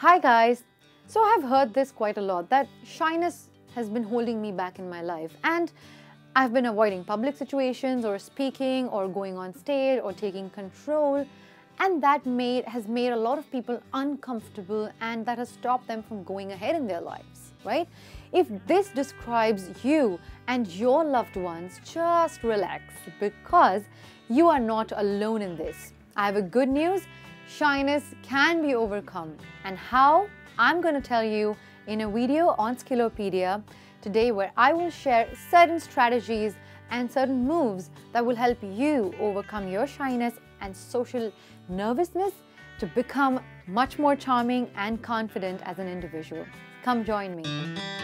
Hi guys! So I've heard this quite a lot that shyness has been holding me back in my life and I've been avoiding public situations or speaking or going on stage or taking control and that made has made a lot of people uncomfortable and that has stopped them from going ahead in their lives, right? If this describes you and your loved ones, just relax because you are not alone in this. I have a good news shyness can be overcome. And how? I'm going to tell you in a video on Skillopedia today where I will share certain strategies and certain moves that will help you overcome your shyness and social nervousness to become much more charming and confident as an individual. Come join me.